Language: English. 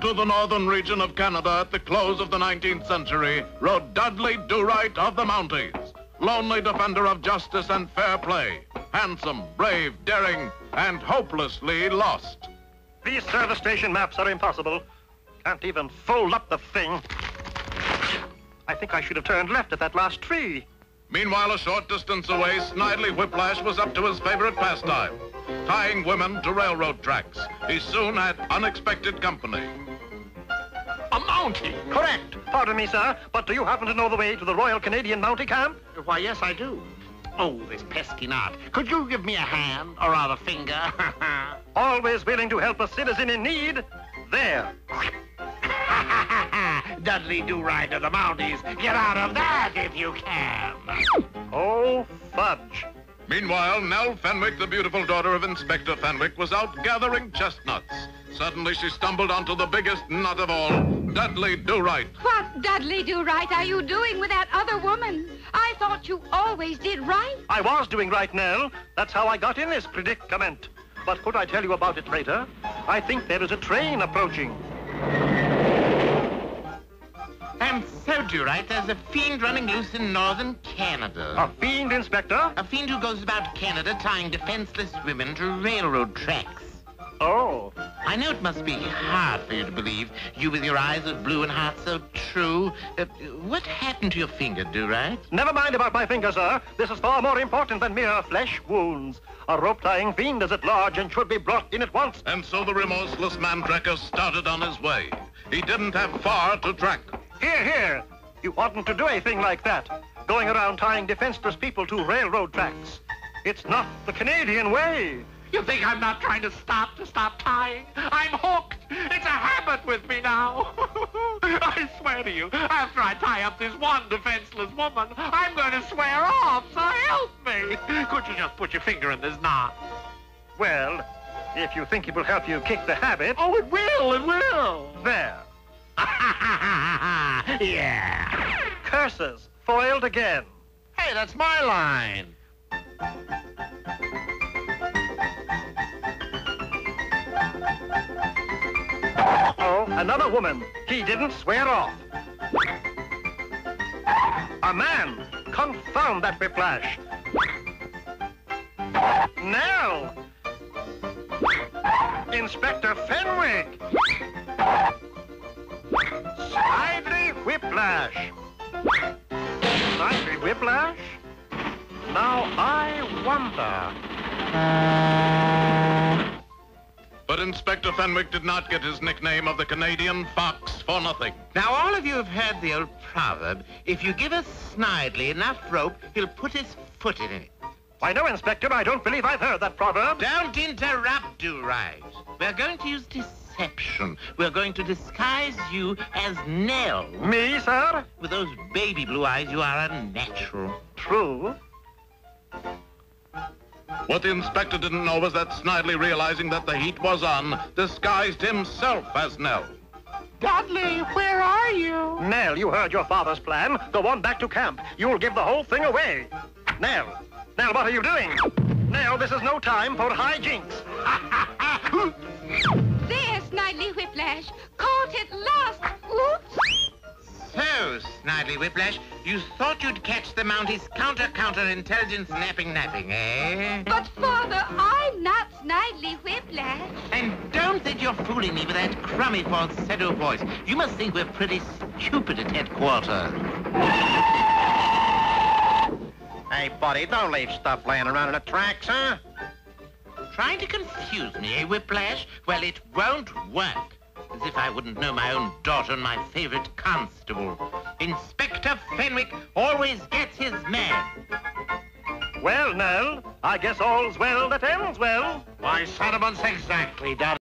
the northern region of Canada at the close of the 19th century rode Dudley Do-Right of the Mounties, lonely defender of justice and fair play, handsome, brave, daring, and hopelessly lost. These service station maps are impossible. Can't even fold up the thing. I think I should have turned left at that last tree. Meanwhile, a short distance away, Snidely Whiplash was up to his favorite pastime, tying women to railroad tracks. He soon had unexpected company. Mountie. Correct. Pardon me, sir, but do you happen to know the way to the Royal Canadian Mountie Camp? Why, yes, I do. Oh, this pesky knot. Could you give me a hand, or rather finger? Always willing to help a citizen in need. There. Dudley Do-Right to the Mounties. Get out of that if you can. Oh, fudge. Meanwhile, Nell Fenwick, the beautiful daughter of Inspector Fenwick, was out gathering chestnuts. Suddenly, she stumbled onto the biggest nut of all, Dudley Do-Right. What, Dudley Do-Right, are you doing with that other woman? I thought you always did right. I was doing right, Nell. That's how I got in this predicament. But could I tell you about it later? I think there is a train approaching. And so, Do-Right, there's a fiend running loose in northern Canada. A fiend, Inspector? A fiend who goes about Canada tying defenseless women to railroad tracks. Oh. I know it must be hard for you to believe, you with your eyes of blue and heart so true. Uh, what happened to your finger, Do-Right? Never mind about my finger, sir. This is far more important than mere flesh wounds. A rope-tying fiend is at large and should be brought in at once. And so the remorseless man-tracker started on his way. He didn't have far to track. Here, here. You oughtn't to do a thing like that. Going around tying defenseless people to railroad tracks. It's not the Canadian way. You think I'm not trying to stop to stop tying? I'm hooked. It's a habit with me now. I swear to you, after I tie up this one defenseless woman, I'm going to swear off, so help me. Could you just put your finger in this knot? Well, if you think it will help you kick the habit, Oh, it will, it will. there. yeah. Curses. Foiled again. Hey, that's my line. Oh, another woman. He didn't swear off. A man. Confound that whiplash. Nell. Inspector Fenwick. Snidely Whiplash. Snidely Whiplash? Now I wonder. But Inspector Fenwick did not get his nickname of the Canadian Fox for nothing. Now, all of you have heard the old proverb, if you give a snidely enough rope, he'll put his foot in it. Why, no, Inspector, I don't believe I've heard that proverb. Don't interrupt, Do-Right. We're going to use deception. We're going to disguise you as Nell. Me, sir? With those baby blue eyes, you are unnatural. True. What the inspector didn't know was that Snidely, realizing that the heat was on, disguised himself as Nell. Dudley, where are you? Nell, you heard your father's plan. Go on back to camp. You'll give the whole thing away. Nell. Nell, what are you doing? Nell, this is no time for hijinks. There, Snidely Whiplash. Caught it last. Oops. So, Snidely Whiplash, you thought you'd catch the Mounties counter-counter-intelligence napping-napping, eh? But, Father, I'm not Snidely Whiplash. And don't think you're fooling me with that crummy falsetto voice. You must think we're pretty stupid at headquarters. Hey, buddy, don't leave stuff laying around in the tracks, huh? Trying to confuse me, eh, Whiplash? Well, it won't work. As if I wouldn't know my own daughter and my favorite constable. Inspector Fenwick always gets his man. Well, Nell, I guess all's well that ends well. Why, sentiments exactly, Dudley.